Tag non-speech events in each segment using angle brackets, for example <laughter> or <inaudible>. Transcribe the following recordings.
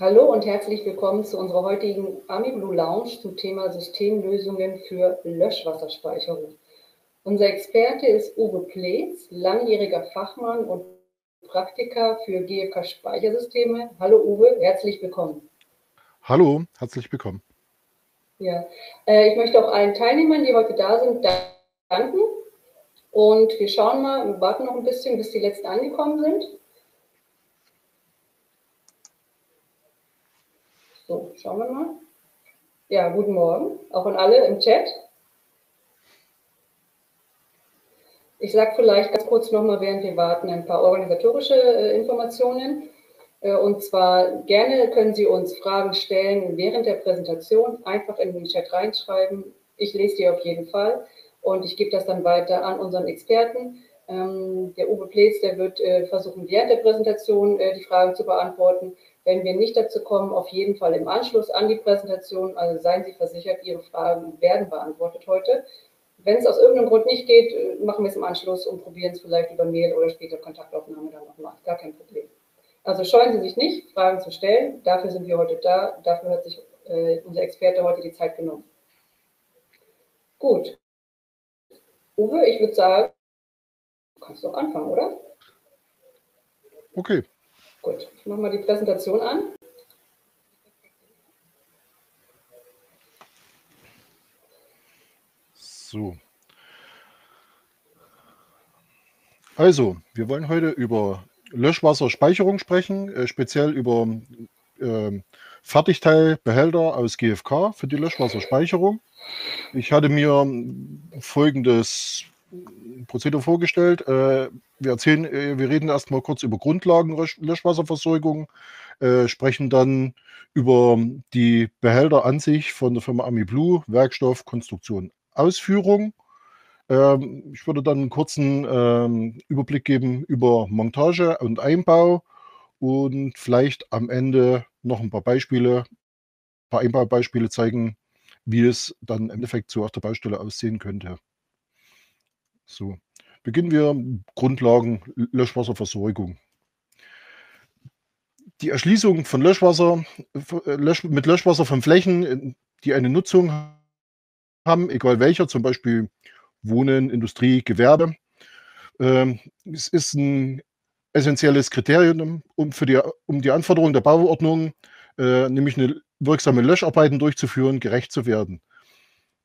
Hallo und herzlich willkommen zu unserer heutigen AmiBlue Lounge zum Thema Systemlösungen für Löschwasserspeicherung. Unser Experte ist Uwe Pleetz, langjähriger Fachmann und Praktiker für GFK-Speichersysteme. Hallo Uwe, herzlich willkommen. Hallo, herzlich willkommen. Ja, äh, ich möchte auch allen Teilnehmern, die heute da sind, danken. Und wir schauen mal, wir warten noch ein bisschen, bis die letzten angekommen sind. So, schauen wir mal. Ja, guten Morgen, auch an alle im Chat. Ich sage vielleicht ganz kurz nochmal, während wir warten, ein paar organisatorische äh, Informationen. Äh, und zwar gerne können Sie uns Fragen stellen während der Präsentation, einfach in den Chat reinschreiben. Ich lese die auf jeden Fall und ich gebe das dann weiter an unseren Experten. Ähm, der Uwe Pleetz, der wird äh, versuchen, während der Präsentation äh, die Fragen zu beantworten. Wenn wir nicht dazu kommen, auf jeden Fall im Anschluss an die Präsentation, also seien Sie versichert, Ihre Fragen werden beantwortet heute. Wenn es aus irgendeinem Grund nicht geht, äh, machen wir es im Anschluss und probieren es vielleicht über Mail oder später Kontaktaufnahme dann nochmal. Gar kein Problem. Also scheuen Sie sich nicht, Fragen zu stellen. Dafür sind wir heute da. Dafür hat sich äh, unser Experte heute die Zeit genommen. Gut. Uwe, ich würde sagen, du kannst doch anfangen, oder? Okay. Gut, ich mache mal die Präsentation an. So. Also, wir wollen heute über Löschwasserspeicherung sprechen, äh, speziell über äh, Fertigteilbehälter aus GFK für die Löschwasserspeicherung. Ich hatte mir folgendes Prozedere vorgestellt. Äh, wir erzählen, äh, wir reden erstmal kurz über Grundlagen Löschwasserversorgung, äh, sprechen dann über die Behälter an sich von der Firma AmiBlue, Werkstoff, Konstruktion, Ausführung. Ähm, ich würde dann einen kurzen ähm, Überblick geben über Montage und Einbau und vielleicht am Ende noch ein paar Beispiele, ein paar Einbaubeispiele zeigen, wie es dann im Endeffekt so auf der Baustelle aussehen könnte. So, beginnen wir Grundlagen Löschwasserversorgung. Die Erschließung von Löschwasser äh, mit Löschwasser von Flächen, die eine Nutzung haben, egal welcher, zum Beispiel Wohnen, Industrie, Gewerbe. Ähm, es ist ein essentielles Kriterium, um, für die, um die Anforderungen der Bauordnung, äh, nämlich eine wirksame Löscharbeiten durchzuführen, gerecht zu werden.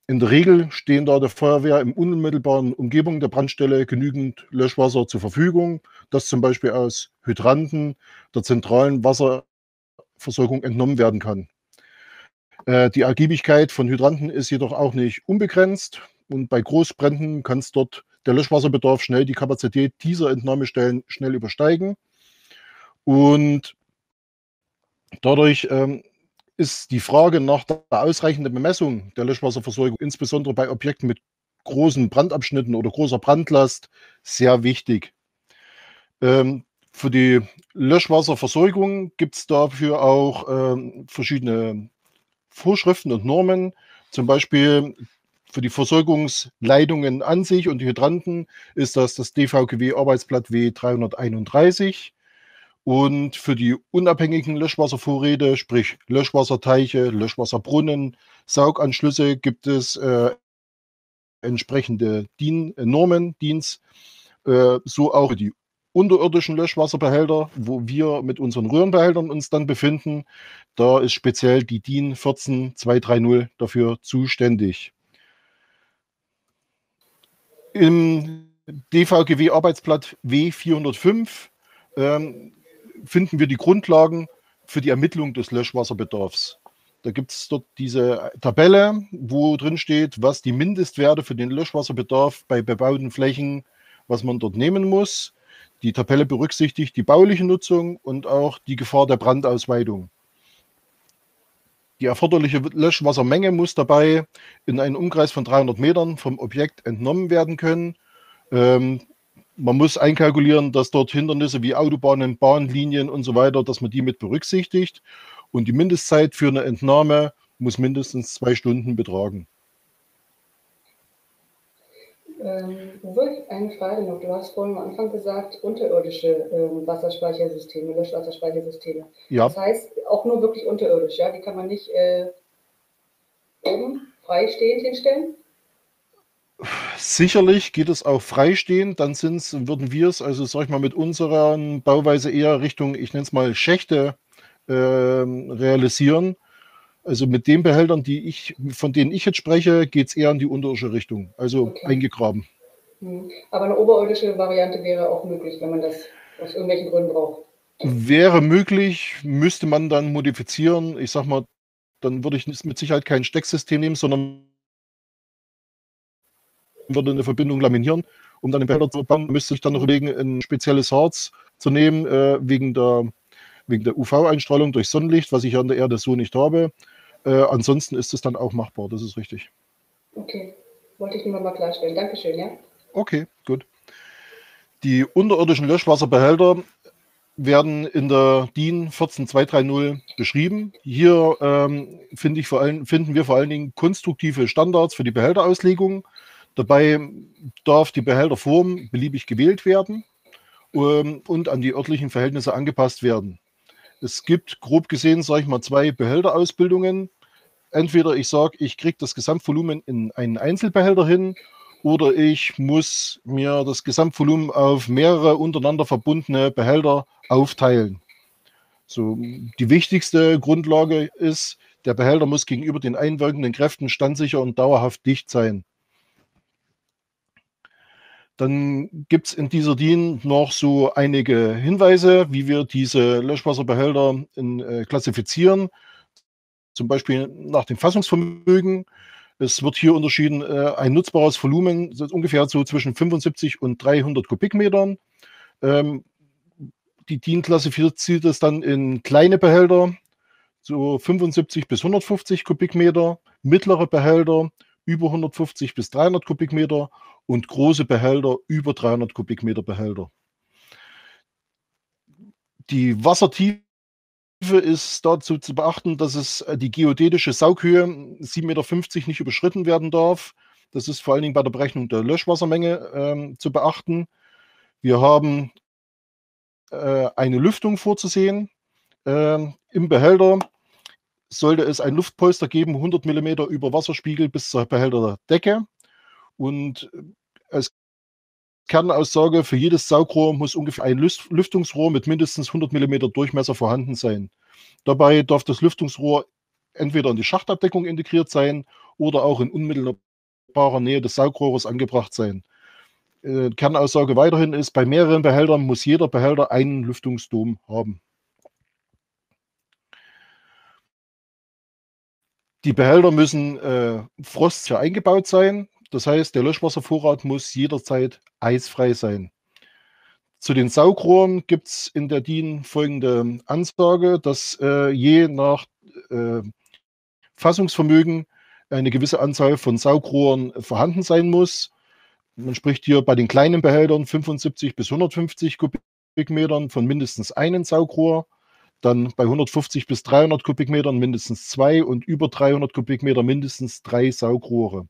In der Regel stehen da der Feuerwehr im unmittelbaren Umgebung der Brandstelle genügend Löschwasser zur Verfügung, das zum Beispiel aus Hydranten der zentralen Wasserversorgung entnommen werden kann. Äh, die Ergiebigkeit von Hydranten ist jedoch auch nicht unbegrenzt und bei Großbränden kann es dort der Löschwasserbedarf schnell die Kapazität dieser Entnahmestellen schnell übersteigen. Und dadurch ähm, ist die Frage nach der ausreichenden Bemessung der Löschwasserversorgung, insbesondere bei Objekten mit großen Brandabschnitten oder großer Brandlast, sehr wichtig. Ähm, für die Löschwasserversorgung gibt es dafür auch ähm, verschiedene Vorschriften und Normen. Zum Beispiel für die Versorgungsleitungen an sich und die Hydranten ist das das DVGW Arbeitsblatt W331. Und für die unabhängigen Löschwasservorräte, sprich Löschwasserteiche, Löschwasserbrunnen, Sauganschlüsse, gibt es äh, entsprechende DIN, äh, Normen, DINs, äh, so auch die unterirdischen Löschwasserbehälter, wo wir mit unseren Röhrenbehältern uns dann befinden. Da ist speziell die DIN 14230 dafür zuständig. Im DVGW Arbeitsblatt W405 ähm, finden wir die Grundlagen für die Ermittlung des Löschwasserbedarfs. Da gibt es dort diese Tabelle, wo drin steht, was die Mindestwerte für den Löschwasserbedarf bei bebauten Flächen, was man dort nehmen muss. Die Tabelle berücksichtigt die bauliche Nutzung und auch die Gefahr der Brandausweitung. Die erforderliche Löschwassermenge muss dabei in einen Umkreis von 300 Metern vom Objekt entnommen werden können. Ähm, man muss einkalkulieren, dass dort Hindernisse wie Autobahnen, Bahnlinien und so weiter, dass man die mit berücksichtigt. Und die Mindestzeit für eine Entnahme muss mindestens zwei Stunden betragen. Ähm, Uwe, eine Frage noch. Du hast vorhin am Anfang gesagt, unterirdische ähm, Wasserspeichersysteme, Löschwasserspeichersysteme. Ja. Das heißt, auch nur wirklich unterirdisch, ja? Die kann man nicht äh, oben freistehend hinstellen? Sicherlich geht es auch freistehend, dann sind's, würden wir es, also sag ich mal, mit unserer Bauweise eher Richtung, ich nenne es mal Schächte äh, realisieren. Also mit den Behältern, die ich, von denen ich jetzt spreche, geht es eher in die unterirdische Richtung, also Okay. eingegraben. Hm. Aber eine oberirdische Variante wäre auch möglich, wenn man das aus irgendwelchen Gründen braucht. Wäre möglich, müsste man dann modifizieren. Ich sag mal, dann würde ich mit Sicherheit kein Stecksystem nehmen, sondern würde eine Verbindung laminieren, um dann den Behälter zu bauen. Müsste ich dann noch überlegen, ein spezielles Harz zu nehmen, äh, wegen der, wegen der UV-Einstrahlung durch Sonnenlicht, was ich ja an der Erde so nicht habe. Äh, ansonsten ist es dann auch machbar, das ist richtig. Okay, wollte ich nur mal klarstellen. Dankeschön, ja? Okay, gut. Die unterirdischen Löschwasserbehälter werden in der DIN 14230 beschrieben. Hier ähm, finde ich vor allen, finden wir vor allen Dingen konstruktive Standards für die Behälterauslegung. Dabei darf die Behälterform beliebig gewählt werden ähm, und an die örtlichen Verhältnisse angepasst werden. Es gibt grob gesehen, sage ich mal, zwei Behälterausbildungen. Entweder ich sage, ich kriege das Gesamtvolumen in einen Einzelbehälter hin oder ich muss mir das Gesamtvolumen auf mehrere untereinander verbundene Behälter aufteilen. So, die wichtigste Grundlage ist, der Behälter muss gegenüber den einwirkenden Kräften standsicher und dauerhaft dicht sein. Dann gibt es in dieser DIN noch so einige Hinweise, wie wir diese Löschwasserbehälter in, äh, klassifizieren. Zum Beispiel nach dem Fassungsvermögen. Es wird hier unterschieden, äh, ein nutzbares Volumen ist ungefähr so zwischen 75 und 300 Kubikmetern. Ähm, die DIN klassifiziert es dann in kleine Behälter, so 75 bis 150 Kubikmeter, mittlere Behälter über 150 bis 300 Kubikmeter und große Behälter über 300 Kubikmeter Behälter. Die Wassertiefe ist dazu zu beachten, dass es äh, die geodätische Saughöhe 7,50 Meter nicht überschritten werden darf. Das ist vor allen Dingen bei der Berechnung der Löschwassermenge ähm, zu beachten. Wir haben äh, eine Lüftung vorzusehen. Ähm, Im Behälter sollte es ein Luftpolster geben, 100 mm über Wasserspiegel bis zur Behälterdecke. Und äh, als Kernaussage, für jedes Saugrohr muss ungefähr ein Lüft Lüftungsrohr mit mindestens 100 mm Durchmesser vorhanden sein. Dabei darf das Lüftungsrohr entweder in die Schachtabdeckung integriert sein oder auch in unmittelbarer Nähe des Saugrohres angebracht sein. Äh, Kernaussage weiterhin ist, bei mehreren Behältern muss jeder Behälter einen Lüftungsdom haben. Die Behälter müssen äh, frostsicher eingebaut sein. Das heißt, der Löschwasservorrat muss jederzeit eisfrei sein. Zu den Saugrohren gibt es in der DIN folgende Ansage, dass äh, je nach äh, Fassungsvermögen eine gewisse Anzahl von Saugrohren vorhanden sein muss. Man spricht hier bei den kleinen Behältern 75 bis 150 Kubikmetern von mindestens einem Saugrohr, dann bei 150 bis 300 Kubikmetern mindestens zwei und über 300 Kubikmeter mindestens drei Saugrohre.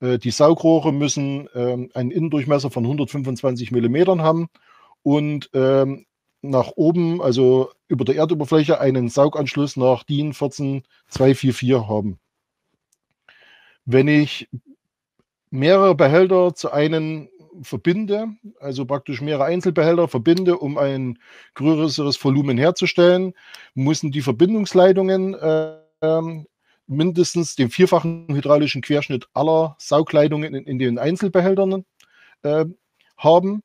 Äh, die Saugrohre müssen ähm, einen Innendurchmesser von 125 Millimetern haben und ähm, nach oben, also über der Erdoberfläche, einen Sauganschluss nach DIN 14244 haben. Wenn ich mehrere Behälter zu einem verbinde, also praktisch mehrere Einzelbehälter verbinde, um ein größeres Volumen herzustellen, müssen die Verbindungsleitungen äh, mindestens den vierfachen hydraulischen Querschnitt aller Saugleitungen in, in den Einzelbehältern äh, haben.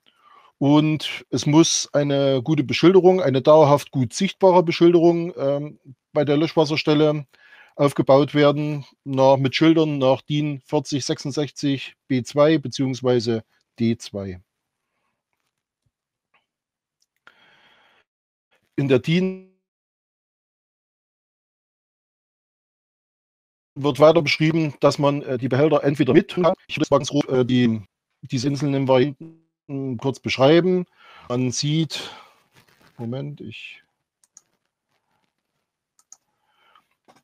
Und es muss eine gute Beschilderung, eine dauerhaft gut sichtbare Beschilderung ähm, bei der Löschwasserstelle aufgebaut werden, nach, mit Schildern nach DIN 4066 B2 bzw. D2. In der DIN wird weiter beschrieben, dass man äh, die Behälter entweder mit, ich würde ganz grob äh, die, diese einzelnen Varianten kurz beschreiben. Man sieht, Moment, ich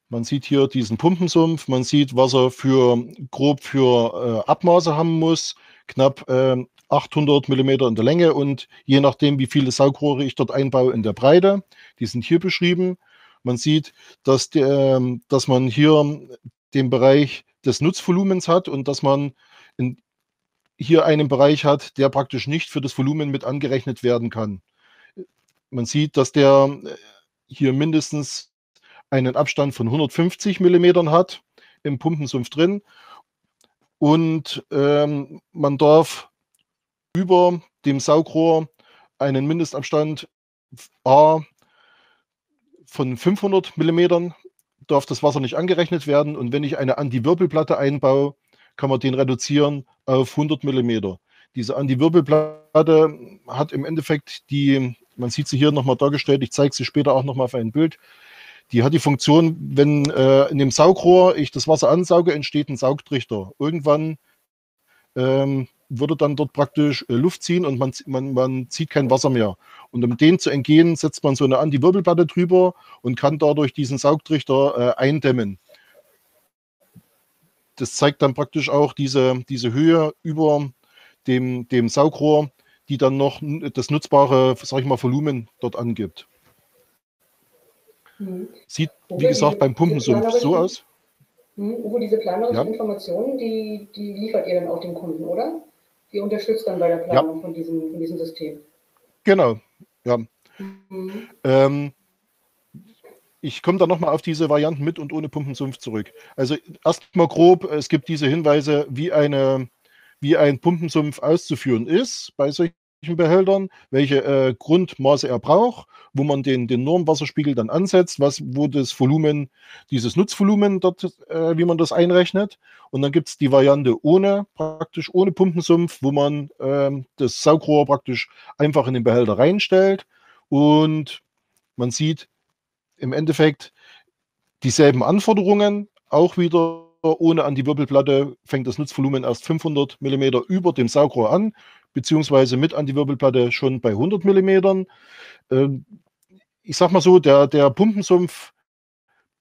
Man sieht hier diesen Pumpensumpf, man sieht, was er für grob für äh, Abmaße haben muss. knapp äh, 800 mm in der Länge und je nachdem, wie viele Saugrohre ich dort einbaue in der Breite, die sind hier beschrieben. Man sieht, dass, der, dass man hier den Bereich des Nutzvolumens hat und dass man in, hier einen Bereich hat, der praktisch nicht für das Volumen mit angerechnet werden kann. Man sieht, dass der äh, hier mindestens einen Abstand von 150 mm hat im Pumpensumpf drin und ähm, man darf über dem Saugrohr einen Mindestabstand A von 500 mm darf das Wasser nicht angerechnet werden und wenn ich eine Antiwirbelplatte einbaue, kann man den reduzieren auf 100 mm. Diese Antiwirbelplatte hat im Endeffekt die, man sieht sie hier nochmal dargestellt, ich zeige sie später auch nochmal auf ein Bild, die hat die Funktion, wenn äh, in dem Saugrohr ich das Wasser ansauge, entsteht ein Saugtrichter. Irgendwann ähm, würde dann dort praktisch äh, Luft ziehen und man, man, man zieht kein Wasser mehr. Und um dem zu entgehen, setzt man so eine Anti-Wirbelplatte drüber und kann dadurch diesen Saugtrichter äh, eindämmen. Das zeigt dann praktisch auch diese, diese Höhe über dem, dem Saugrohr, die dann noch das nutzbare, sag ich mal, Volumen dort angibt. Mhm. Sieht, wie gesagt, beim Pumpensumpf so aus. Mhm. Uwe, diese planerischen ja. Informationen, die, die liefert ihr dann auch dem Kunden, oder? Die unterstützt dann bei der Planung ja. von, diesem, von diesem System. Genau, ja. Mhm. Ähm, ich komme da nochmal auf diese Varianten mit und ohne Pumpensumpf zurück. Also erstmal grob, es gibt diese Hinweise, wie, eine, wie ein Pumpensumpf auszuführen ist bei solchen Behältern, welche äh, Grundmaße er braucht, wo man den, den Normwasserspiegel dann ansetzt, was, wo das Volumen, dieses Nutzvolumen dort, äh, wie man das einrechnet. Und dann gibt es die Variante ohne, praktisch ohne Pumpensumpf, wo man äh, das Saugrohr praktisch einfach in den Behälter reinstellt und man sieht im Endeffekt dieselben Anforderungen, auch wieder ohne an die Wirbelplatte fängt das Nutzvolumen erst 500 mm über dem Saugrohr an beziehungsweise mit Antiwirbelplatte schon bei 100 mm. Ähm, ich sag mal so, der, der Pumpensumpf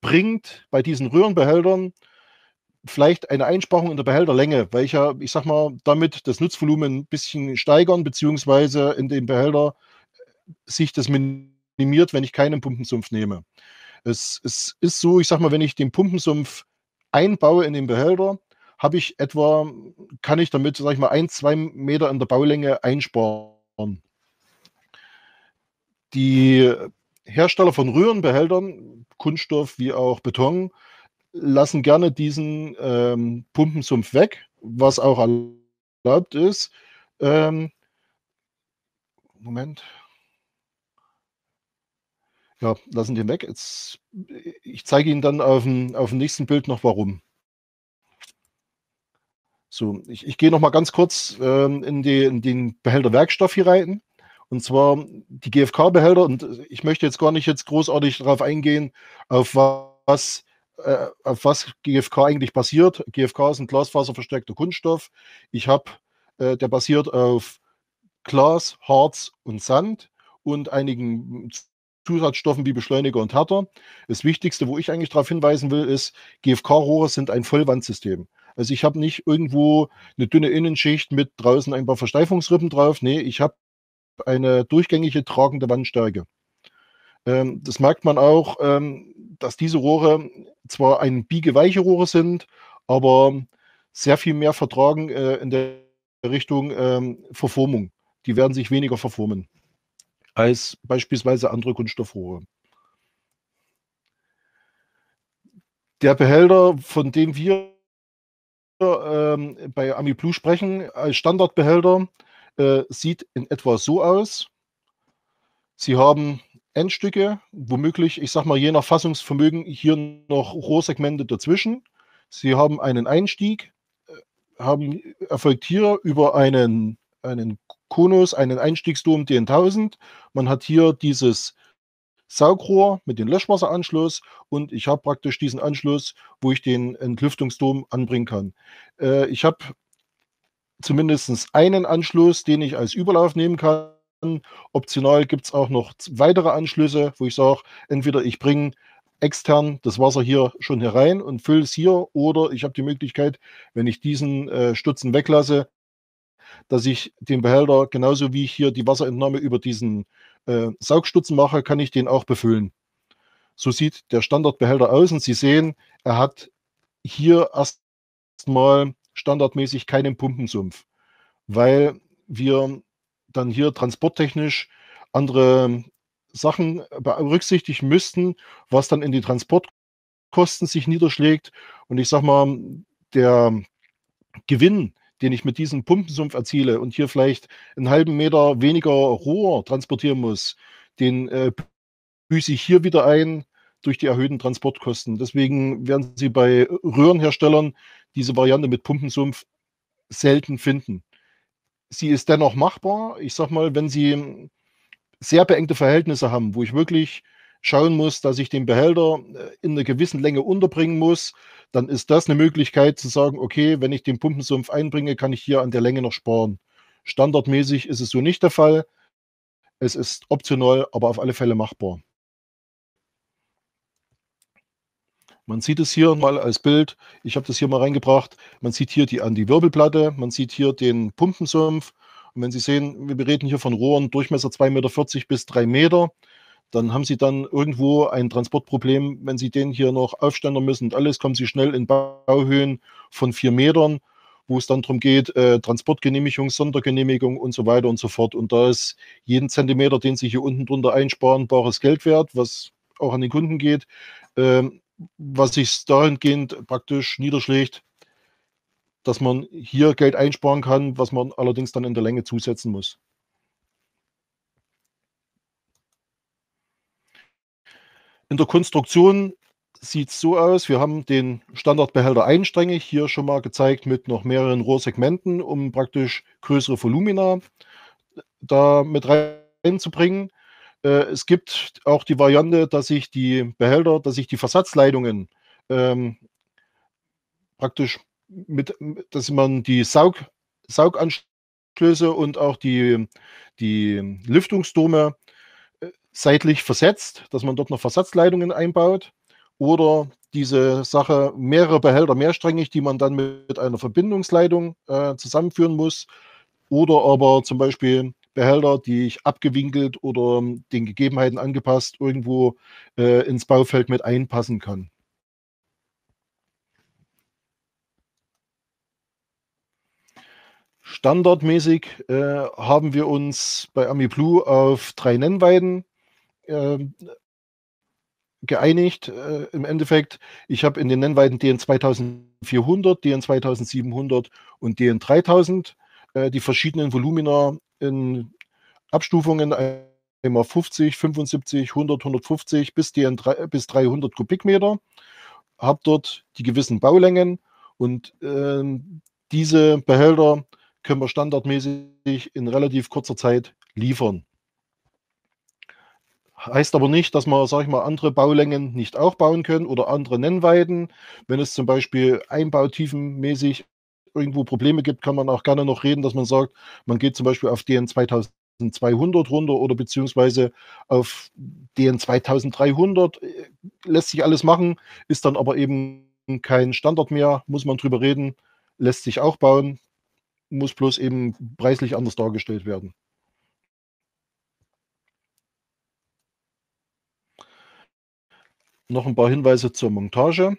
bringt bei diesen Röhrenbehältern vielleicht eine Einsparung in der Behälterlänge, weil ich ja, ich sag mal, damit das Nutzvolumen ein bisschen steigern, beziehungsweise in dem Behälter sich das minimiert, wenn ich keinen Pumpensumpf nehme. Es, es ist so, ich sag mal, wenn ich den Pumpensumpf einbaue in den Behälter, habe ich etwa, kann ich damit, sag ich mal, ein, zwei Meter in der Baulänge einsparen. Die Hersteller von Röhrenbehältern, Kunststoff wie auch Beton, lassen gerne diesen ähm, Pumpensumpf weg, was auch erlaubt ist. Ähm, Moment. Ja, lassen den weg. Jetzt, ich zeige Ihnen dann auf dem, auf dem nächsten Bild noch warum. So, ich, ich gehe noch mal ganz kurz ähm, in, die, in, den Behälter Werkstoff hier rein. Und zwar die GFK-Behälter. Und ich möchte jetzt gar nicht jetzt großartig darauf eingehen, auf was, äh, auf was GFK eigentlich basiert. GFK ist ein glasfaserverstärkter Kunststoff. Ich habe, äh, der basiert auf Glas, Harz und Sand und einigen Zusatzstoffen wie Beschleuniger und Härter. Das Wichtigste, wo ich eigentlich darauf hinweisen will, ist, GFK-Rohre sind ein Vollwandsystem. Also ich habe nicht irgendwo eine dünne Innenschicht mit draußen ein paar Versteifungsrippen drauf. Nee, ich habe eine durchgängige tragende Wandstärke. Ähm, das merkt man auch, ähm, dass diese Rohre zwar ein biegeweiche Rohre sind, aber sehr viel mehr vertragen äh, in der Richtung ähm, Verformung. Die werden sich weniger verformen als beispielsweise andere Kunststoffrohre. Der Behälter, von dem wir ähm, bei AmiBlue sprechen, als Standardbehälter, äh, sieht in etwa so aus. Sie haben Endstücke, womöglich, ich sag mal, je nach Fassungsvermögen hier noch Rohrsegmente dazwischen. Sie haben einen Einstieg, äh, haben, erfolgt hier über einen, einen Konus, einen Einstiegsdom D1000. Man hat hier dieses Saugrohr mit dem Löschwasseranschluss und ich habe praktisch diesen Anschluss, wo ich den Entlüftungsdom anbringen kann. Äh, ich habe zumindest einen Anschluss, den ich als Überlauf nehmen kann. Optional gibt es auch noch weitere Anschlüsse, wo ich sage, entweder ich bringe extern das Wasser hier schon herein und fülle es hier oder ich habe die Möglichkeit, wenn ich diesen äh, Stutzen weglasse, dass ich den Behälter, genauso wie ich hier die Wasserentnahme über diesen äh, Saugstutzen mache, kann ich den auch befüllen. So sieht der Standardbehälter aus und Sie sehen, er hat hier erstmal standardmäßig keinen Pumpensumpf, weil wir dann hier transporttechnisch andere Sachen berücksichtigen müssten, was dann in die Transportkosten sich niederschlägt. Und ich sage mal, der Gewinn, den ich mit diesem Pumpensumpf erziele und hier vielleicht einen halben Meter weniger Rohr transportieren muss, den äh, büße ich hier wieder ein durch die erhöhten Transportkosten. Deswegen werden Sie bei Röhrenherstellern diese Variante mit Pumpensumpf selten finden. Sie ist dennoch machbar. Ich sage mal, wenn Sie sehr beengte Verhältnisse haben, wo ich wirklich schauen muss, dass ich den Behälter äh, in einer gewissen Länge unterbringen muss, dann ist das eine Möglichkeit zu sagen, okay, wenn ich den Pumpensumpf einbringe, kann ich hier an der Länge noch sparen. Standardmäßig ist es so nicht der Fall. Es ist optional, aber auf alle Fälle machbar. Man sieht es hier mal als Bild. Ich habe das hier mal reingebracht. Man sieht hier die, Wirbelplatte, man sieht hier den Pumpensumpf. Und wenn Sie sehen, wir reden hier von Rohren, Durchmesser 2,40 Meter bis 3 Meter, dann haben Sie dann irgendwo ein Transportproblem. Wenn Sie den hier noch aufständern müssen und alles, kommen Sie schnell in Bauhöhen von 4 Metern, wo es dann darum geht, äh, Transportgenehmigung, Sondergenehmigung und so weiter und so fort. Und da ist jeden Zentimeter, den Sie hier unten drunter einsparen, bares Geld wert, was auch an den Kunden geht. Ähm, was sich dahingehend praktisch niederschlägt, dass man hier Geld einsparen kann, was man allerdings dann in der Länge zusetzen muss. In der Konstruktion sieht es so aus, wir haben den Standardbehälter einsträngig, hier schon mal gezeigt mit noch mehreren Rohrsegmenten, um praktisch größere Volumina da mit reinzubringen. Äh, es gibt auch die Variante, dass ich die Behälter, dass ich die Versatzleitungen ähm, praktisch mit, dass man die Saug, Sauganschlüsse und auch die, die Lüftungsdome seitlich versetzt, dass man dort noch Versatzleitungen einbaut oder diese Sache mehrere Behälter mehrsträngig, die man dann mit einer Verbindungsleitung äh, zusammenführen muss oder aber zum Beispiel Behälter, die ich abgewinkelt oder den Gegebenheiten angepasst irgendwo äh, ins Baufeld mit einpassen kann. Standardmäßig äh, haben wir uns bei AmiBlue auf drei Nennweiden geeinigt. Äh, Im Endeffekt, ich habe in den Nennweiten DN 2400, DN 2700 und DN 3000 äh, die verschiedenen Volumina in Abstufungen einmal 50, 75, 100, 150 bis, die bis 300 Kubikmeter. Habe dort die gewissen Baulängen und äh, diese Behälter können wir standardmäßig in relativ kurzer Zeit liefern. Heißt aber nicht, dass wir, sag ich mal, andere Baulängen nicht auch bauen können oder andere Nennweiten. Wenn es zum Beispiel einbautiefenmäßig irgendwo Probleme gibt, kann man auch gerne noch reden, dass man sagt, man geht zum Beispiel auf DN 2200 runter oder beziehungsweise auf DN 2300. Lässt sich alles machen, ist dann aber eben kein Standard mehr, muss man drüber reden, lässt sich auch bauen, muss bloß eben preislich anders dargestellt werden. Noch ein paar Hinweise zur Montage.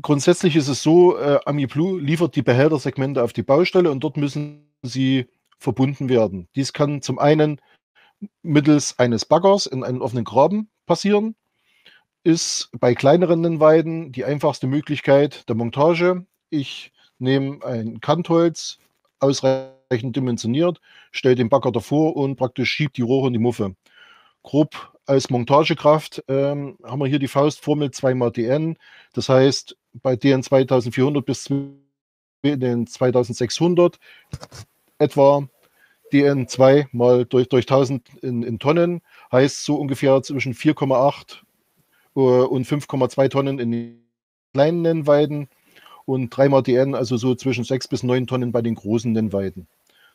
Grundsätzlich ist es so, äh, AmiBlue liefert die Behältersegmente auf die Baustelle und dort müssen sie verbunden werden. Dies kann zum einen mittels eines Baggers in einen offenen Graben passieren, ist bei kleineren Nennweiden die einfachste Möglichkeit der Montage. Ich nehme ein Kantholz, ausreichend dimensioniert, stelle den Bagger davor und praktisch schiebt die Rohre in die Muffe. Grob als Montagekraft ähm, haben wir hier die Faustformel 2 mal dn. Das heißt, bei dn 2400 bis den 2600 etwa dn2 mal durch, durch 1000 in, in Tonnen heißt so ungefähr zwischen 4,8 äh, und 5,2 Tonnen in kleinen Nennweiden und 3 mal dn, also so zwischen 6 bis 9 Tonnen bei den großen Nennweiden.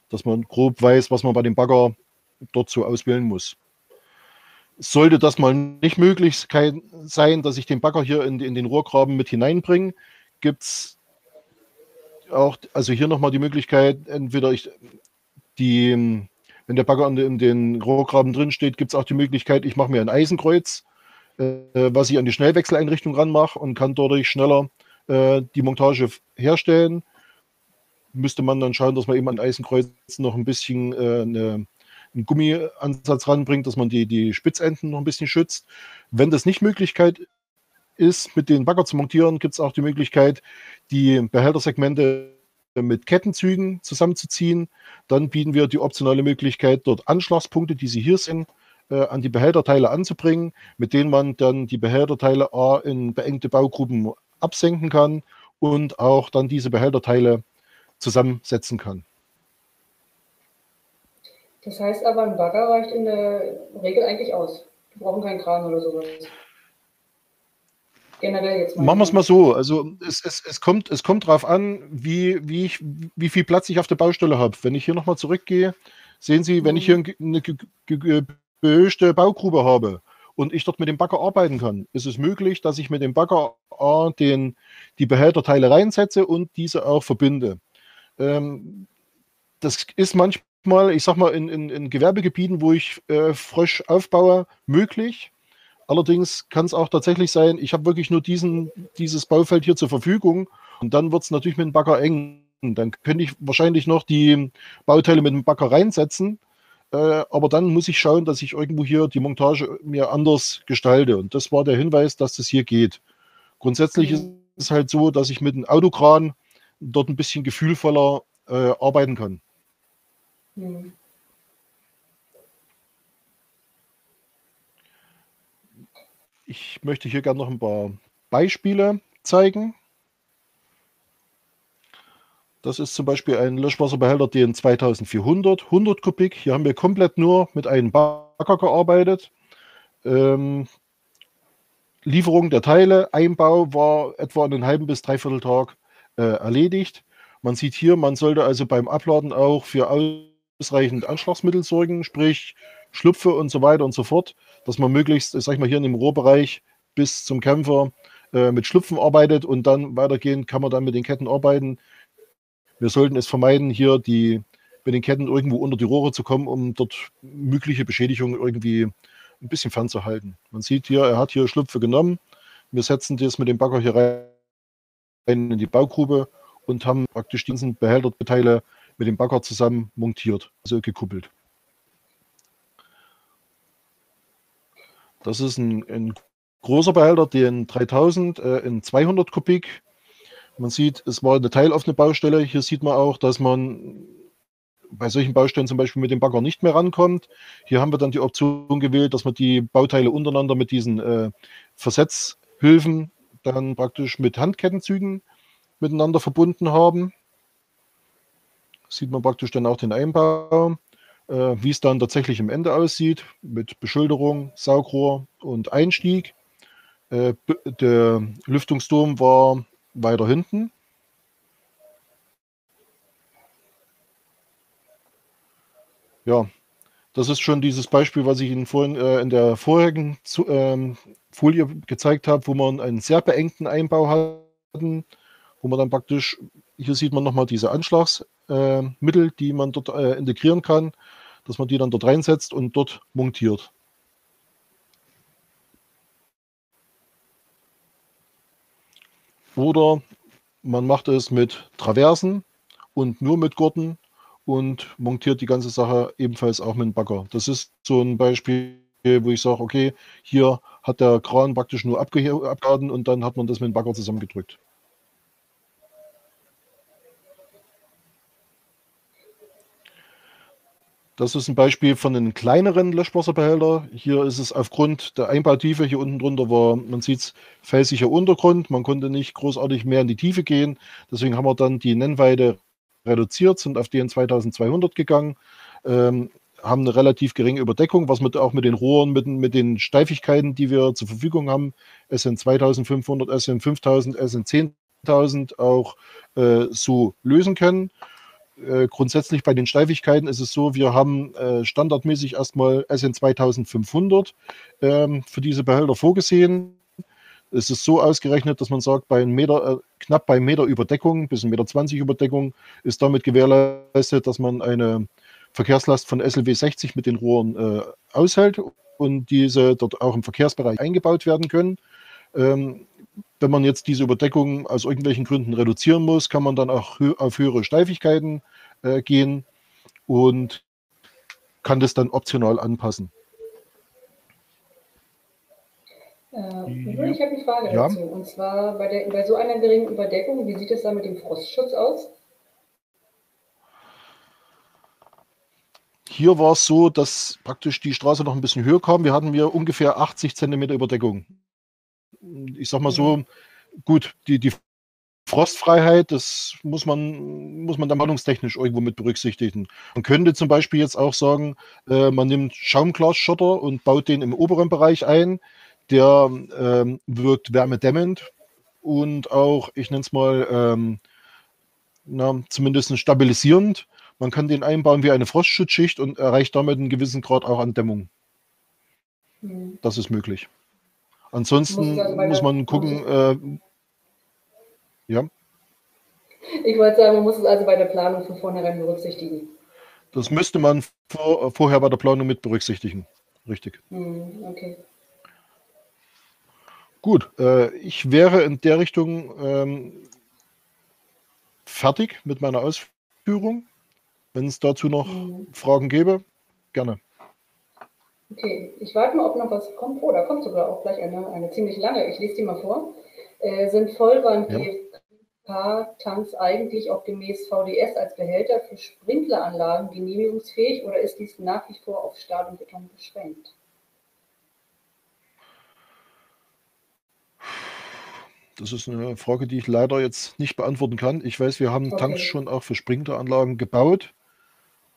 Dass man grob weiß, was man bei dem Bagger dort so auswählen muss. Sollte das mal nicht möglich sein, dass ich den Bagger hier in, in den Rohrgraben mit hineinbringe, gibt es auch, also hier nochmal die Möglichkeit, entweder ich die, wenn der Bagger in, in den Rohrgraben drin steht, gibt es auch die Möglichkeit, ich mache mir ein Eisenkreuz, äh, was ich an die Schnellwechseleinrichtung ranmache und kann dadurch schneller äh, die Montage herstellen. Müsste man dann schauen, dass man eben an Eisenkreuz noch ein bisschen äh, eine, einen Gummiansatz ranbringt, dass man die, die Spitzenden noch ein bisschen schützt. Wenn das nicht Möglichkeit ist, mit den Bagger zu montieren, gibt es auch die Möglichkeit, die Behältersegmente mit Kettenzügen zusammenzuziehen. Dann bieten wir die optionale Möglichkeit, dort Anschlagspunkte, die Sie hier sehen, äh, an die Behälterteile anzubringen, mit denen man dann die Behälterteile A in beengte Baugruppen absenken kann und auch dann diese Behälterteile zusammensetzen kann. Das heißt aber, ein Bagger reicht in der Regel eigentlich aus. Wir brauchen keinen Kran oder sowas. Generell jetzt mal. Machen wir es mal so. Also es, es, es, kommt, es kommt darauf an, wie, wie, ich, wie viel Platz ich auf der Baustelle habe. Wenn ich hier nochmal zurückgehe, sehen Sie, wenn ich hier eine geböschte Baugrube habe und ich dort mit dem Bagger arbeiten kann, ist es möglich, dass ich mit dem Bagger A den, die Behälterteile reinsetze und diese auch verbinde. Ähm, das ist manchmal, ich sag mal, in, in, in Gewerbegebieten, wo ich äh, frisch aufbaue, möglich. Allerdings kann es auch tatsächlich sein, ich habe wirklich nur diesen, dieses Baufeld hier zur Verfügung und dann wird es natürlich mit dem Bagger eng. Dann könnte ich wahrscheinlich noch die Bauteile mit dem Bagger reinsetzen, äh, aber dann muss ich schauen, dass ich irgendwo hier die Montage mir anders gestalte. Und das war der Hinweis, dass das hier geht. Grundsätzlich mhm. ist es halt so, dass ich mit dem Autokran dort ein bisschen gefühlvoller äh, arbeiten kann. Mhm. Ich möchte hier gerne noch ein paar Beispiele zeigen. Das ist zum Beispiel ein Löschwasserbehälter DN 2400, 100 Kubik. Hier haben wir komplett nur mit einem Bagger gearbeitet. Ähm, Lieferung der Teile, Einbau war etwa einen halben bis dreiviertel Tag äh, erledigt. Man sieht hier, man sollte also beim Abladen auch für ausreichend Anschlagsmittel sorgen, sprich Schlupfe und so weiter und so fort, dass man möglichst, sag ich mal, hier in dem Rohrbereich bis zum Kämpfer äh, mit Schlupfen arbeitet und dann weitergehend kann man dann mit den Ketten arbeiten. Wir sollten es vermeiden, hier die mit den Ketten irgendwo unter die Rohre zu kommen, um dort mögliche Beschädigungen irgendwie ein bisschen fernzuhalten. Man sieht hier, er hat hier Schlupfe genommen. Wir setzen das mit dem Bagger hier rein in die Baugrube und haben praktisch diesen Behälterteile mit dem Bagger zusammen montiert, also gekuppelt. Das ist ein, ein großer Behälter, den 3000 äh, in 200 Kubik. Man sieht, es war eine teiloffene Baustelle. Hier sieht man auch, dass man bei solchen Baustellen zum Beispiel mit dem Bagger nicht mehr rankommt. Hier haben wir dann die Option gewählt, dass man die Bauteile untereinander mit diesen äh, Versetzhilfen dann praktisch mit Handkettenzügen miteinander verbunden haben. Sieht man praktisch dann auch den Einbau. Äh, wie es dann tatsächlich im Ende aussieht, mit Beschilderung, Saugrohr und Einstieg. Äh, der Lüftungsturm war weiter hinten. Ja, das ist schon dieses Beispiel, was ich Ihnen vorhin äh, in der vorherigen zu, ähm, Folie gezeigt habe, wo man einen sehr beengten Einbau hatten, wo man dann praktisch, hier sieht man nochmal diese Anschlags, Mittel, die man dort äh, integrieren kann, dass man die dann dort reinsetzt und dort montiert. Oder man macht es mit Traversen und nur mit Gurten und montiert die ganze Sache ebenfalls auch mit einem Bagger. Das ist so ein Beispiel, wo ich sage, okay, hier hat der Kran praktisch nur abgeladen und dann hat man das mit dem Bagger zusammengedrückt. Das ist ein Beispiel von einem kleineren Löschwasserbehälter. Hier ist es aufgrund der Einbautiefe, hier unten drunter war, man sieht es, felsiger Untergrund. Man konnte nicht großartig mehr in die Tiefe gehen. Deswegen haben wir dann die Nennweite reduziert, sind auf den 2200 gegangen, ähm, haben eine relativ geringe Überdeckung, was wir auch mit den Rohren, mit, mit den Steifigkeiten, die wir zur Verfügung haben, SN 2500, SN 5000, SN 10.000 auch äh, so lösen können. Äh, grundsätzlich bei den Steifigkeiten ist es so, wir haben äh, standardmäßig erstmal SN 2500 ähm, für diese Behälter vorgesehen. Es ist so ausgerechnet, dass man sagt, bei Meter, äh, knapp bei Meter Überdeckung, bis 1,20 Meter 20 Überdeckung, ist damit gewährleistet, dass man eine Verkehrslast von SLW 60 mit den Rohren äh, aushält und diese dort auch im Verkehrsbereich eingebaut werden können. Ähm, wenn man jetzt diese Überdeckung aus irgendwelchen Gründen reduzieren muss, kann man dann auch hö auf höhere Steifigkeiten äh, gehen und kann das dann optional anpassen. Äh, ich habe eine Frage ja. dazu. Und zwar bei, der, bei so einer geringen Überdeckung, wie sieht es da mit dem Frostschutz aus? Hier war es so, dass praktisch die Straße noch ein bisschen höher kam. Wir hatten wir ungefähr 80 Zentimeter Überdeckung. Ich sag mal so, mhm. gut, die, die Frostfreiheit, das muss man, muss man dann warnungstechnisch irgendwo mit berücksichtigen. Man könnte zum Beispiel jetzt auch sagen, äh, man nimmt Schaumglasschotter und baut den im oberen Bereich ein. Der ähm, wirkt wärmedämmend und auch, ich nenne es mal, ähm, na, zumindest stabilisierend. Man kann den einbauen wie eine Frostschutzschicht und erreicht damit einen gewissen Grad auch an Dämmung. Mhm. Das ist möglich. Ansonsten muss, muss man gucken, äh, ja. Ich wollte sagen, man muss es also bei der Planung von vornherein berücksichtigen. Das müsste man vor, vorher bei der Planung mit berücksichtigen. Richtig. Mhm, okay. Gut, äh, ich wäre in der Richtung ähm, fertig mit meiner Ausführung. Wenn es dazu noch mhm. Fragen gäbe, gerne. Okay, ich warte mal, ob noch was kommt. Oh, da kommt sogar auch gleich eine, eine ziemlich lange. Ich lese die mal vor. Äh, sind Vollwand-GFK-Tanks ja. eigentlich auch gemäß VDS als Behälter für Sprinkleranlagen genehmigungsfähig oder ist dies nach wie vor auf Stahl und Beton beschränkt? Das ist eine Frage, die ich leider jetzt nicht beantworten kann. Ich weiß, wir haben okay. Tanks schon auch für Sprinkleranlagen gebaut.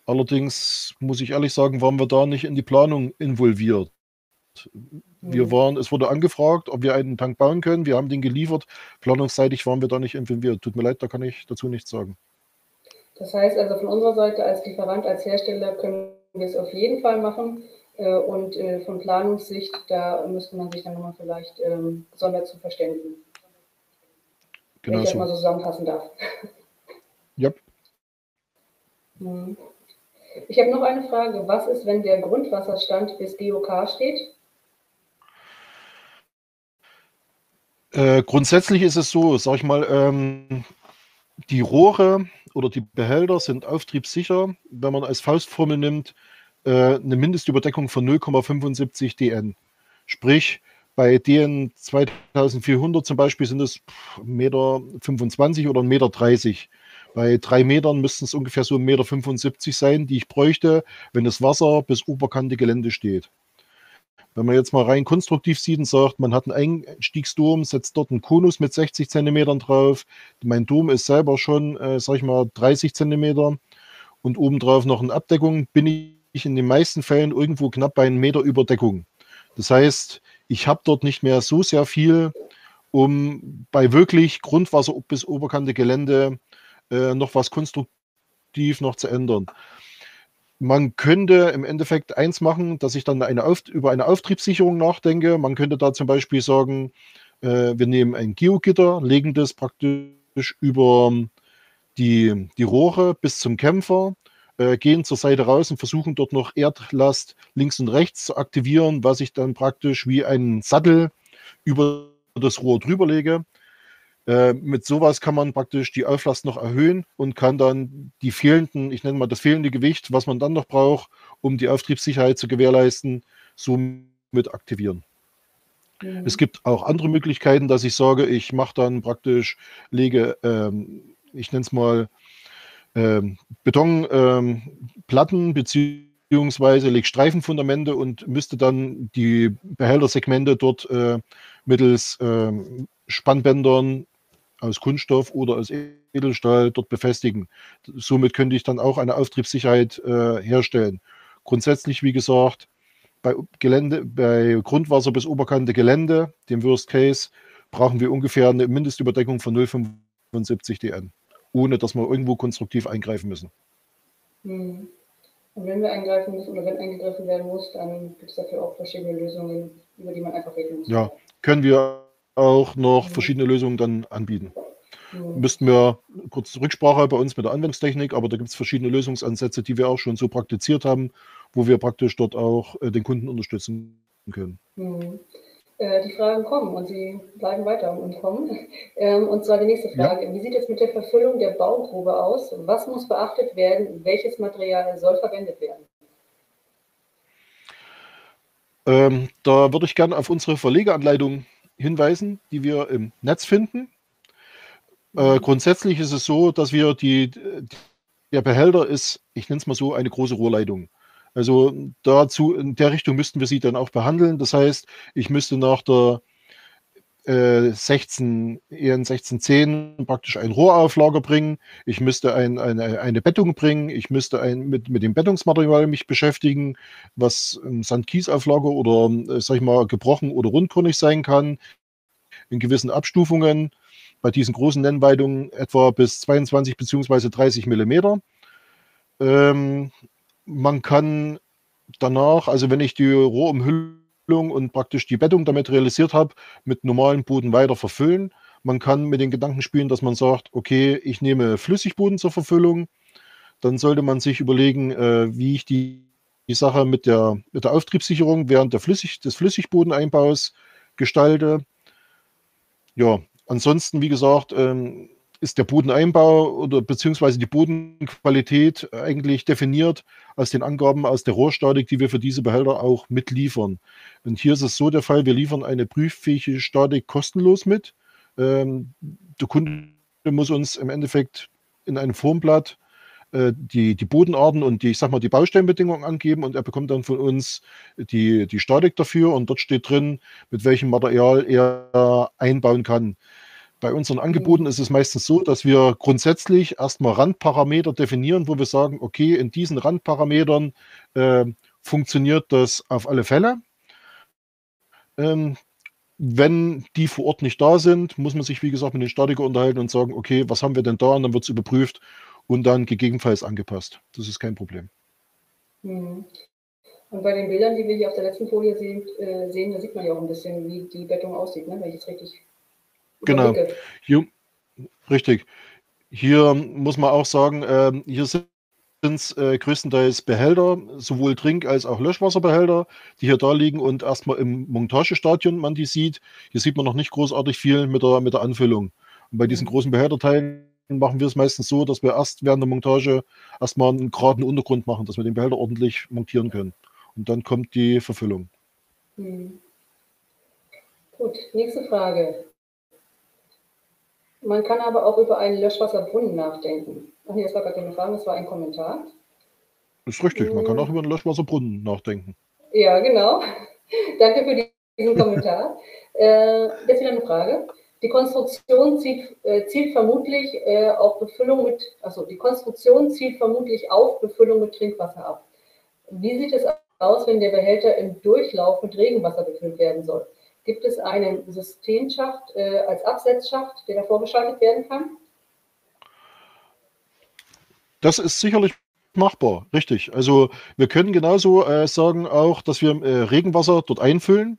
Allerdings muss ich ehrlich sagen, waren wir da nicht in die Planung involviert. Wir mhm. waren, es wurde angefragt, ob wir einen Tank bauen können. Wir haben den geliefert. Planungsseitig waren wir da nicht involviert. Tut mir leid, da kann ich dazu nichts sagen. Das heißt also von unserer Seite als Lieferant, als Hersteller können wir es auf jeden Fall machen. Äh, und äh, von Planungssicht, da müsste man sich dann nochmal vielleicht ähm, gesondert zu verständigen. Genau wenn ich so. das mal so zusammenfassen darf. Ja. Hm. Ich habe noch eine Frage. Was ist, wenn der Grundwasserstand bis GOK steht? Äh, grundsätzlich ist es so, sag ich mal, ähm, die Rohre oder die Behälter sind auftriebssicher, wenn man als Faustformel nimmt, äh, eine Mindestüberdeckung von 0,75 dN. Sprich, bei DN 2400 zum Beispiel sind es 1,25 Meter oder 1,30 Meter. Bei drei Metern müssten es ungefähr so 1,75 Meter sein, die ich bräuchte, wenn das Wasser bis Oberkante Gelände steht. Wenn man jetzt mal rein konstruktiv sieht und sagt, man hat einen Einstiegsdom, setzt dort einen Konus mit 60 Zentimetern drauf. Mein Dom ist selber schon, äh, sag ich mal, 30 Zentimeter und obendrauf noch eine Abdeckung, bin ich in den meisten Fällen irgendwo knapp bei einem Meter Überdeckung. Das heißt, ich habe dort nicht mehr so sehr viel, um bei wirklich Grundwasser bis Oberkante Gelände äh, noch was konstruktiv noch zu ändern. Man könnte im Endeffekt eins machen, dass ich dann eine Auf über eine Auftriebssicherung nachdenke. Man könnte da zum Beispiel sagen, äh, wir nehmen ein Geogitter, legen das praktisch über die, die Rohre bis zum Kämpfer, äh, gehen zur Seite raus und versuchen dort noch Erdlast links und rechts zu aktivieren, was ich dann praktisch wie einen Sattel über das Rohr drüber lege. Äh, mit sowas kann man praktisch die Auflast noch erhöhen und kann dann die fehlenden, ich nenne mal das fehlende Gewicht, was man dann noch braucht, um die Auftriebssicherheit zu gewährleisten, somit aktivieren. Mhm. Es gibt auch andere Möglichkeiten, dass ich sage, ich mache dann praktisch, lege, ähm, ich nenne es mal ähm, Betonplatten ähm, beziehungsweise lege Streifenfundamente und müsste dann die Behältersegmente dort äh, mittels äh, Spannbändern aus Kunststoff oder aus Edelstahl dort befestigen. Somit könnte ich dann auch eine Auftriebssicherheit äh, herstellen. Grundsätzlich, wie gesagt, bei Gelände, bei Grundwasser bis Oberkante Gelände, dem Worst Case, brauchen wir ungefähr eine Mindestüberdeckung von 0,75 dN, ohne dass wir irgendwo konstruktiv eingreifen müssen. Hm. Und wenn wir eingreifen müssen oder wenn eingegriffen werden muss, dann gibt es dafür auch verschiedene Lösungen, über die man einfach reden muss. Ja, können wir auch noch verschiedene Lösungen dann anbieten. Müssten wir kurz Rücksprache bei uns mit der Anwendungstechnik, aber da gibt es verschiedene Lösungsansätze, die wir auch schon so praktiziert haben, wo wir praktisch dort auch äh, den Kunden unterstützen können. Mhm. Äh, die Fragen kommen und sie bleiben weiter und kommen. <laughs> Ähm, und zwar die nächste Frage. Ja. Wie sieht es mit der Verfüllung der Baugrube aus? Was muss beachtet werden? Welches Material soll verwendet werden? Ähm, da würde ich gerne auf unsere Verlegeanleitung hinweisen, die wir im Netz finden. Äh, grundsätzlich ist es so, dass wir die, der Behälter ist, ich nenne es mal so, eine große Rohrleitung. Also dazu, in der Richtung müssten wir sie dann auch behandeln. Das heißt, ich müsste nach der äh, 16, EN 1610 praktisch ein Rohrauflager bringen. Ich müsste ein, eine, eine Bettung bringen. Ich müsste ein, mit, mit dem Bettungsmaterial mich beschäftigen, was ein Sandkiesauflager oder, äh, sag ich mal, gebrochen oder rundkornig sein kann. In gewissen Abstufungen. Bei diesen großen Nennweitungen etwa bis 22 bzw. 30 Millimeter. Ähm, man kann danach, also wenn ich die Rohrumhüllung und praktisch die Bettung damit realisiert habe, mit normalem Boden weiter verfüllen. Man kann mit den Gedanken spielen, dass man sagt, okay, ich nehme Flüssigboden zur Verfüllung. Dann sollte man sich überlegen, äh, wie ich die, die Sache mit der, mit der Auftriebssicherung während der Flüssig, des Flüssigbodeneinbaus gestalte. Ja, ansonsten, wie gesagt, ähm, ist der Bodeneinbau oder beziehungsweise die Bodenqualität eigentlich definiert aus den Angaben aus der Rohrstatik, die wir für diese Behälter auch mitliefern. Und hier ist es so der Fall, wir liefern eine prüffähige Statik kostenlos mit. Ähm, der Kunde muss uns im Endeffekt in einem Formblatt äh, die, die Bodenarten und die, ich sag mal, die Bausteinbedingungen angeben und er bekommt dann von uns die, die Statik dafür und dort steht drin, mit welchem Material er einbauen kann. Bei unseren Angeboten mhm. ist es meistens so, dass wir grundsätzlich erstmal Randparameter definieren, wo wir sagen, okay, in diesen Randparametern äh, funktioniert das auf alle Fälle. Ähm, wenn die vor Ort nicht da sind, muss man sich, wie gesagt, mit den Statiker unterhalten und sagen, okay, was haben wir denn da? Und dann wird es überprüft und dann gegebenenfalls angepasst. Das ist kein Problem. Mhm. Und bei den Bildern, die wir hier auf der letzten Folie sehen, äh, sehen da sieht man ja auch ein bisschen, wie die Bettung aussieht, ne? wenn ich es richtig Genau. Hier, richtig. Hier muss man auch sagen, äh, hier sind es äh, größtenteils Behälter, sowohl Trink- als auch Löschwasserbehälter, die hier da liegen und erstmal im Montagestadion man die sieht. Hier sieht man noch nicht großartig viel mit der, mit der Anfüllung. Und bei diesen mhm. großen Behälterteilen machen wir es meistens so, dass wir erst während der Montage erstmal einen geraden Untergrund machen, dass wir den Behälter ordentlich montieren können. Und dann kommt die Verfüllung. Mhm. Gut, nächste Frage. Man kann aber auch über einen Löschwasserbrunnen nachdenken. Ach nee, das war gar keine Frage, das war ein Kommentar. Das ist richtig, man kann auch über einen Löschwasserbrunnen nachdenken. Ja, genau. <laughs> Danke für diesen Kommentar. <laughs> äh, jetzt wieder eine Frage. Die Konstruktion zielt, äh, zielt vermutlich äh, auf Befüllung mit, also die Konstruktion zielt vermutlich auf Befüllung mit Trinkwasser ab. Wie sieht es aus, wenn der Behälter im Durchlauf mit Regenwasser befüllt werden soll? Gibt es einen Systemschacht äh, als Absetzschacht, der davor geschaltet werden kann? Das ist sicherlich machbar, richtig. Also wir können genauso äh, sagen auch, dass wir äh, Regenwasser dort einfüllen.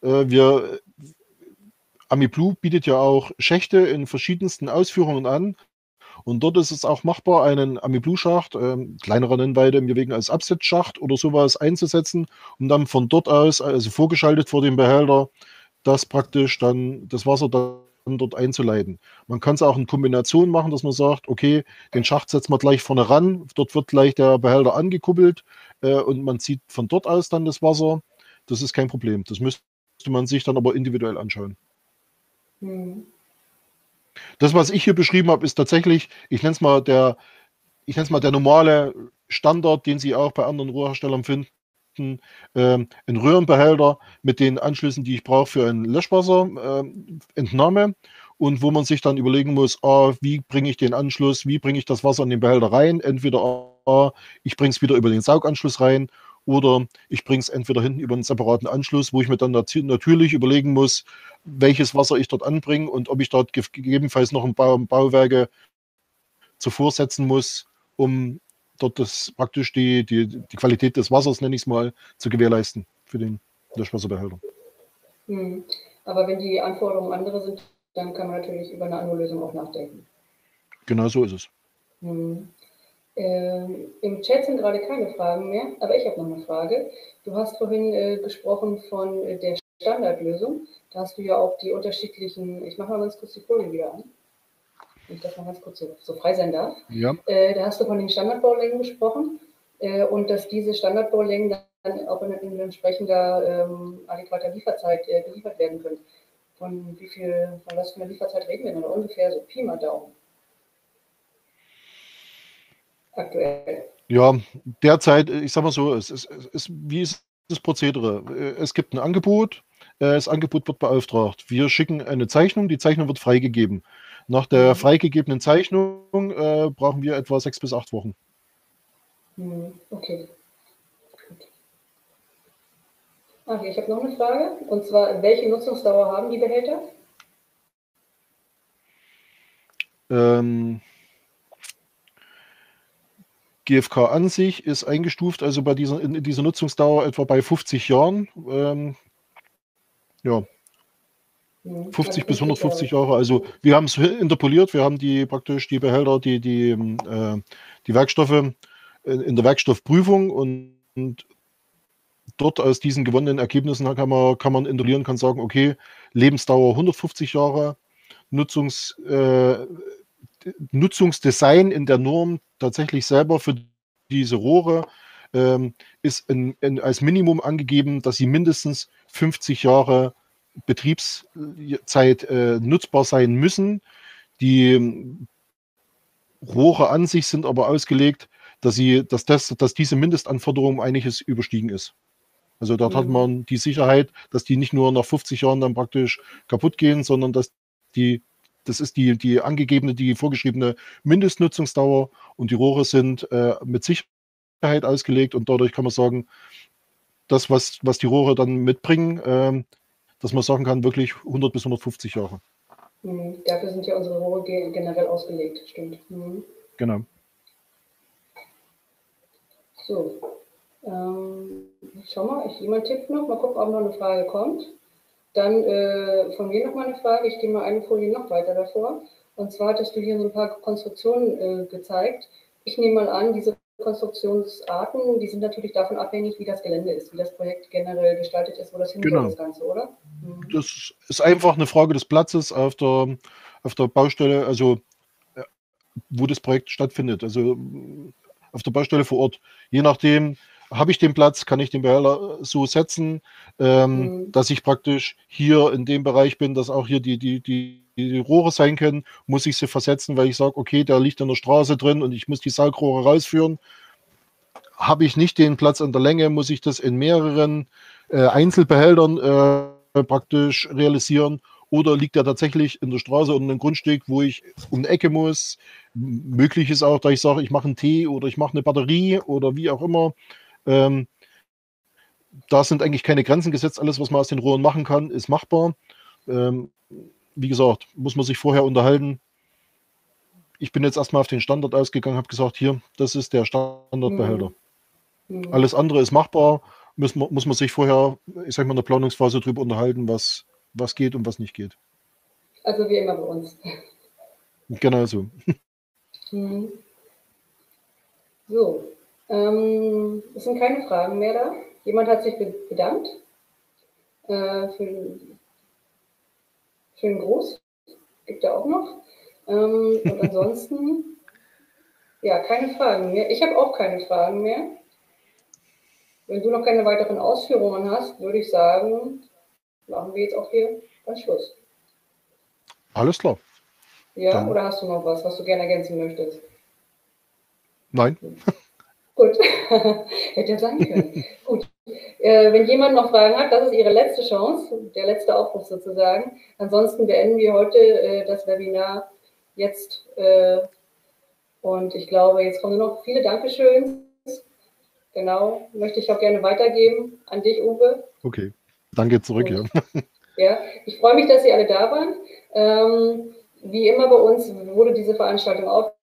Äh, wir AmiBlue bietet ja auch Schächte in verschiedensten Ausführungen an. Und dort ist es auch machbar, einen AmiBlue-Schacht, äh, kleinere Nennweite im wegen als Absetzschacht oder sowas einzusetzen und dann von dort aus, also vorgeschaltet vor dem Behälter, das praktisch dann das Wasser dann dort einzuleiten. Man kann es auch in Kombination machen, dass man sagt, okay, den Schacht setzt man gleich vorne ran, dort wird gleich der Behälter angekuppelt äh, und man zieht von dort aus dann das Wasser. Das ist kein Problem. Das müsste man sich dann aber individuell anschauen. Mhm. Das, was ich hier beschrieben habe, ist tatsächlich, ich nenne es mal der, ich nenne es mal der normale Standard, den Sie auch bei anderen Rohrherstellern finden. Ähm, ein Röhrenbehälter mit den Anschlüssen, die ich brauche für eine Löschwasserentnahme. Ähm, und wo man sich dann überlegen muss, ah, wie bringe ich den Anschluss, wie bringe ich das Wasser in den Behälter rein? Entweder ah, ich bringe es wieder über den Sauganschluss rein oder ich bringe es entweder hinten über einen separaten Anschluss, wo ich mir dann natürlich überlegen muss, welches Wasser ich dort anbringe und ob ich dort gegebenenfalls noch ein Bau, Bauwerke zuvor setzen muss, um dort das praktisch die, die, die Qualität des Wassers, nenne ich es mal, zu gewährleisten für den Löschwasserbehälter. Hm. Aber wenn die Anforderungen andere sind, dann kann man natürlich über eine andere Lösung auch nachdenken. Genau so ist es. Hm. Ähm, Im Chat sind gerade keine Fragen mehr, aber ich habe noch eine Frage. Du hast vorhin äh, gesprochen von äh, der Standardlösung. Da hast du ja auch die unterschiedlichen, ich mache mal ganz kurz die Folie wieder an, wenn ich das mal ganz kurz so, so frei sein darf. Ja. Äh, da hast du von den Standardbaulängen gesprochen äh, und dass diese Standardbaulängen dann auch in, in entsprechender ähm, adäquater Lieferzeit äh, geliefert werden können. Von wie viel, von was für einer Lieferzeit reden wir denn? Ungefähr so Pi mal Daumen aktuell? Ja, derzeit, ich sag mal so, es ist, es ist, wie ist das Prozedere? Es gibt ein Angebot, das Angebot wird beauftragt. Wir schicken eine Zeichnung, die Zeichnung wird freigegeben. Nach der mhm. freigegebenen Zeichnung äh, brauchen wir etwa sechs bis acht Wochen. Mhm, okay. Okay, ich habe noch eine Frage. Und zwar, welche Nutzungsdauer haben die Behälter? Ähm, GFK an sich ist eingestuft, also bei dieser, in dieser Nutzungsdauer etwa bei 50 Jahren. Ähm, ja. 50 bis 150 Jahre. Also wir haben es interpoliert, wir haben die praktisch die Behälter, die, die, äh, die Werkstoffe in der Werkstoffprüfung und, und, dort aus diesen gewonnenen Ergebnissen kann man, kann man interpolieren, kann sagen, okay, Lebensdauer 150 Jahre, Nutzungs, äh, Nutzungsdesign in der Norm tatsächlich selber für diese Rohre ähm, ist in, in, als Minimum angegeben, dass sie mindestens 50 Jahre Betriebszeit äh, nutzbar sein müssen. Die ähm, Rohre an sich sind aber ausgelegt, dass, sie, dass, das, dass diese Mindestanforderung einiges überstiegen ist. Also dort mhm. hat man die Sicherheit, dass die nicht nur nach 50 Jahren dann praktisch kaputt gehen, sondern dass die das ist die, die angegebene, die vorgeschriebene Mindestnutzungsdauer und die Rohre sind äh, mit Sicherheit ausgelegt und dadurch kann man sagen, das, was, was die Rohre dann mitbringen, äh, dass man sagen kann, wirklich 100 bis 150 Jahre. Mhm. Dafür sind ja unsere Rohre generell ausgelegt, stimmt. Mhm. Genau. So, ähm, schau mal, ich jemand tippt noch, mal gucken, ob noch eine Frage kommt. Dann äh, von mir nochmal eine Frage, ich gehe mal eine Folie noch weiter davor. Und zwar hattest du hier so ein paar Konstruktionen äh, gezeigt. Ich nehme mal an, diese Konstruktionsarten, die sind natürlich davon abhängig, wie das Gelände ist, wie das Projekt generell gestaltet ist, wo das hingeht, genau. das Ganze, oder? Mhm. Das ist einfach eine Frage des Platzes auf der, auf der Baustelle, also äh, wo das Projekt stattfindet. Also auf der Baustelle vor Ort. Je nachdem, habe ich den Platz, kann ich den Behälter so setzen, ähm, mhm. dass ich praktisch hier in dem Bereich bin, dass auch hier die, die, die, die Rohre sein können, muss ich sie versetzen, weil ich sage, okay, der liegt in der Straße drin und ich muss die Saugrohre rausführen. Habe ich nicht den Platz an der Länge, muss ich das in mehreren äh, Einzelbehältern äh, praktisch realisieren oder liegt er tatsächlich in der Straße und einem Grundstück, wo ich um die Ecke muss? Möglich ist auch, dass ich sage, ich mache einen Tee oder ich mache eine Batterie oder wie auch immer. Ähm, da sind eigentlich keine Grenzen gesetzt. Alles, was man aus den Rohren machen kann, ist machbar. Ähm, wie gesagt, muss man sich vorher unterhalten. Ich bin jetzt erstmal auf den Standard ausgegangen, habe gesagt, hier, das ist der Standardbehälter. Mhm. Mhm. Alles andere ist machbar. Muss man, muss man sich vorher, ich sag mal, in der Planungsphase darüber unterhalten, was, was geht und was nicht geht. Also wie immer bei uns. Genau so. Mhm. So, ähm, es sind keine Fragen mehr da. Jemand hat sich bedankt äh, für, für den Gruß. Gibt er auch noch. Ähm, und ansonsten, <laughs> ja, keine Fragen mehr. Ich habe auch keine Fragen mehr. Wenn du noch keine weiteren Ausführungen hast, würde ich sagen, machen wir jetzt auch hier einen Schluss. Alles klar. Ja, Dann. oder hast du noch was, was du gerne ergänzen möchtest? Nein. Gut, <laughs> hätte ja sein können. Gut, äh, wenn jemand noch Fragen hat, das ist Ihre letzte Chance, der letzte Aufruf sozusagen. Ansonsten beenden wir heute äh, das Webinar jetzt. Äh, und ich glaube, jetzt kommen noch viele Dankeschöns. Genau, möchte ich auch gerne weitergeben an dich, Uwe. Okay, danke zurück. Und, ja. ja, ich freue mich, dass Sie alle da waren. Ähm, wie immer bei uns wurde diese Veranstaltung aufgenommen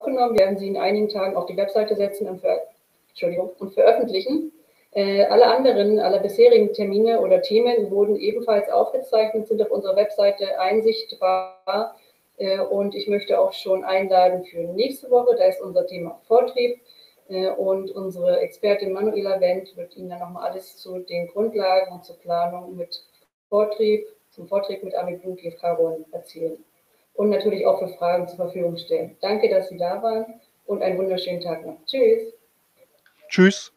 aufgenommen, werden Sie in einigen Tagen auf die Webseite setzen und, ver Entschuldigung, und veröffentlichen. Äh, alle anderen, alle bisherigen Termine oder Themen wurden ebenfalls aufgezeichnet, sind auf unserer Webseite einsichtbar. Äh, und ich möchte auch schon einladen für nächste Woche. Da ist unser Thema Vortrieb. Äh, und unsere Expertin Manuela Wendt wird Ihnen dann nochmal alles zu den Grundlagen und zur Planung mit Vortrieb, zum Vortrieb mit Ami Blum GFK erzählen. Und natürlich auch für Fragen zur Verfügung stellen. Danke, dass Sie da waren und einen wunderschönen Tag noch. Tschüss. Tschüss.